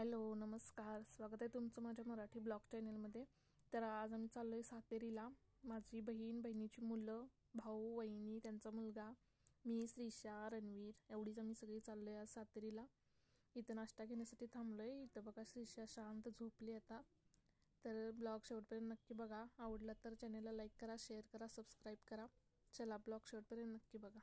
Hello नमस्कार. स्वागत आहे तुमचं माझ्या मराठी ब्लॉग चॅनलमध्ये. तर आज आम्ही चाललो आहे सातेरीला. माझी बहीण बहिणीची मुलं भाऊ वहिनी त्यांचा मुलगा मी श्रीषा रणवीर एवढीच आम्ही सगळी चाललो आहे आज सातेरीला. इथं नाश्ता घेण्यासाठी थांबलो आहे इथं बघा श्रीषा शांत झोपली आता. तर ब्लॉग शेवटपर्यंत नक्की बघा. आवडला तर चॅनलला लाईक करा शेअर करा सबस्क्राईब करा. चला ब्लॉग शेवटपर्यंत नक्की बघा.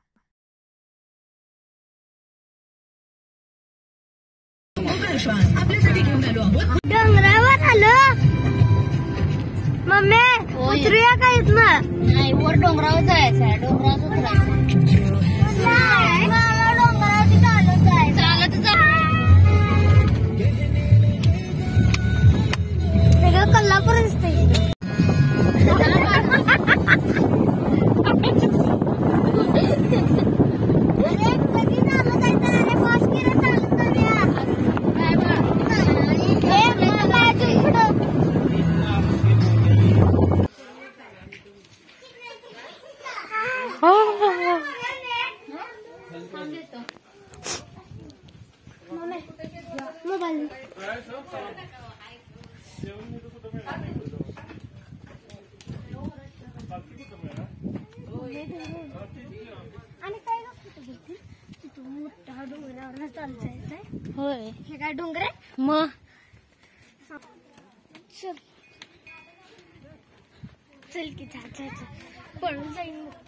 डोंगरावर आलो. मम्मी उतरूया का इथनं? नाही वर डोंगरावर जायचं आहे डोंगरावर उतरायचं. मोबाईल आणि काय गं तिथून मोठा डोंगरावर चालत होय हे काय डोंगर आहे मग चल चल की जा जा पळून जाईन मग.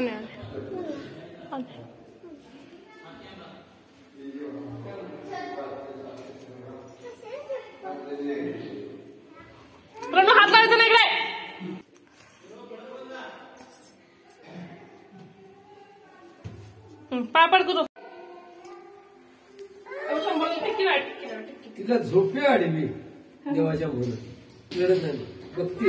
आणे रणू, हात लावायचा नाही इकडे. पाय पड करू तिला झोपी आडवी देवाच्या भोर रडत नाही. बघती